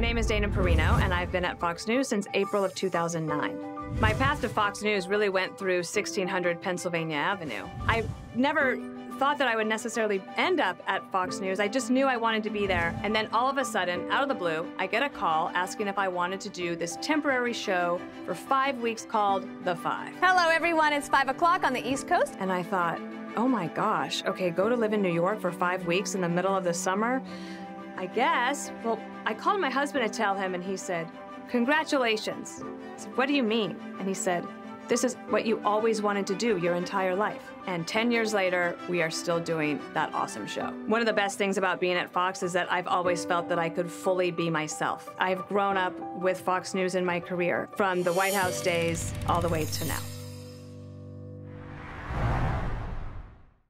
My name is Dana Perino, and I've been at Fox News since April of 2009. My path to Fox News really went through 1600 Pennsylvania Avenue. I never thought that I would necessarily end up at Fox News. I just knew I wanted to be there. And then all of a sudden, out of the blue, I get a call asking if I wanted to do this temporary show for five weeks called The Five. Hello, everyone. It's 5 o'clock on the East Coast. And I thought, oh my gosh, okay, go to live in New York for five weeks in the middle of the summer? I guess. Well, I called my husband to tell him, and he said, Congratulations. I said, What do you mean? And he said, This is what you always wanted to do your entire life. And 10 years later, we are still doing that awesome show. One of the best things about being at Fox is that I've always felt that I could fully be myself. I've grown up with Fox News in my career, from the White House days all the way to now.